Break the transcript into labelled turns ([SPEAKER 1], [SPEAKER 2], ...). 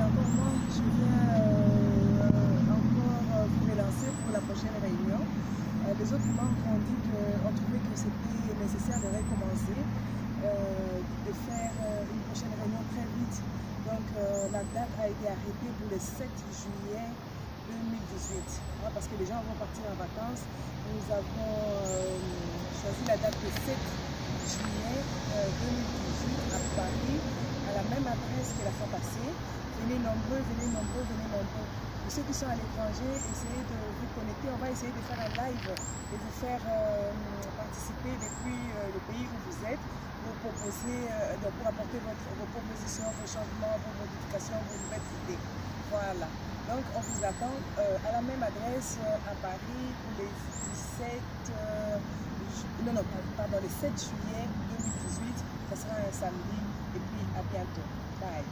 [SPEAKER 1] Je viens euh, encore euh, vous relancer pour la prochaine réunion. Euh, les autres membres ont dit qu'on trouvait que c'était nécessaire de recommencer, de faire une prochaine réunion très vite. Donc la date a été arrêtée pour le 7 juillet 2018, hein, parce que les gens vont partir en vacances. Nous avons choisi la date du 7 juillet euh, 2018 à Paris, à la même adresse que la fois passée. Venez nombreux, venez nombreux, venez nombreux. Pour ceux qui sont à l'étranger, essayez de vous connecter. On va essayer de faire un live et vous faire euh, participer depuis euh, le pays où vous êtes pour proposer, euh, donc pour apporter votre, vos propositions, vos changements, vos modifications, vos nouvelles idées. Voilà. Donc on vous attend à la même adresse à Paris pour les 17, ju- non, non, pardon, le 7 juillet 2018. Ce sera un samedi. Et puis à bientôt. Bye.